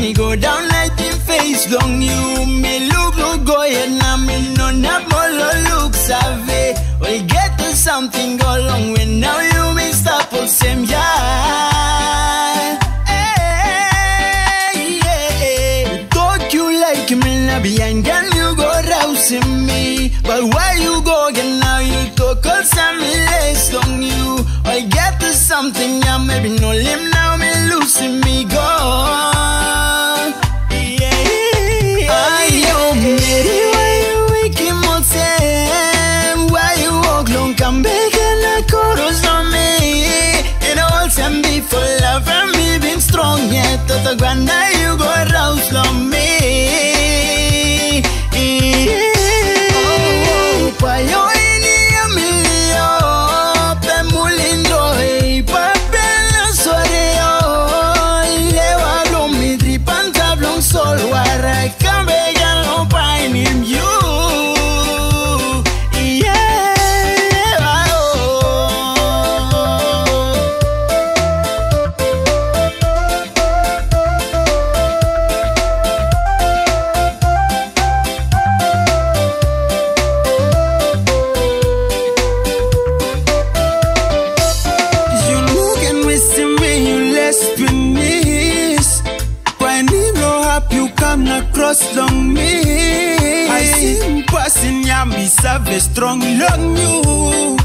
rouse long you. Me look no go yet now me no not more look savvy. We get to something go long when now you me stop for same yeah. Talk you like me now behind girl you go rousing me. But why you go again now you talk cause I'm less long you. I get to something yeah maybe no limb now me losing me gone. To the ground across long me. I see him passing, yeah, me savage, strong, long you.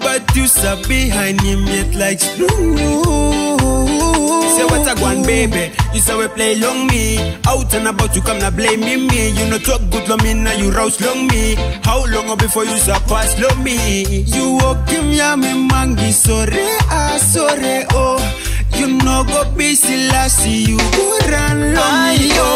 But you sub behind him yet like blue. Say what I want, baby. You say we play long me. Out and about you come na blame me, me. You know talk good long me, now you rouse long me. How long before you surpass long me? You walk him, yeah, me mangi sorry, ah sorry, oh. You know go busy last, you go run long me, oh.